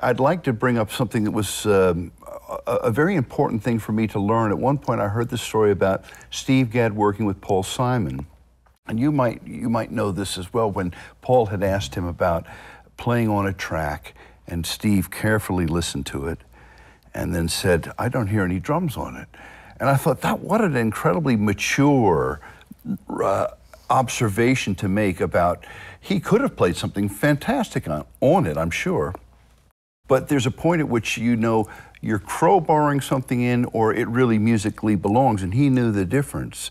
I'd like to bring up something that was um, a, a, very important thing for me to learn. At one point, I heard this story about Steve Gadd working with Paul Simon. And you might, you might know this as well when Paul had asked him about playing on a track, and Steve carefully listened to it and then said, I don't hear any drums on it. And I thought, that what an incredibly mature uh, observation to make about he could have played something fantastic on, on it, I'm sure. But there's a point at which you know you're crowbarring something in or it really musically belongs, and he knew the difference.